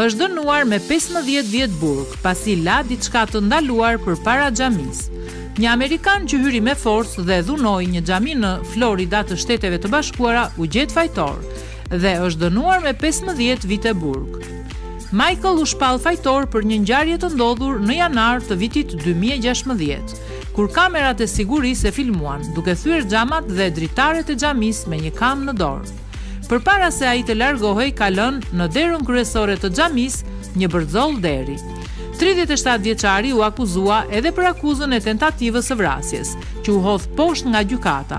është dënuar me 15 vjet burg, pasi la diçka të ndaluar përpara xhamisë. Një amerikan që hyri me forcë dhe dhunoi një xhami në Florida të Shteteve të Bashkuara u gjet fajtor. dhe është dënuar me pesëmbëdhjetë vite burg. Michael u shpall fajtor për një ngjarje të ndodhur në janar të vitit dy mijë e gjashtëmbëdhjetë, kur kamerat e sigurisë e filmuan duke thyer xhamat dhe dritaret e xhamisë me një kamë në dorë. Përpara se ai të largohej ka lënë në derën kryesore të xhamisë një bërxollë derri. Tridhjetë e shtatë vjeçari u akuzua edhe për akuzën e tentativës së vrasjes, që u hodh poshtë nga gjykata,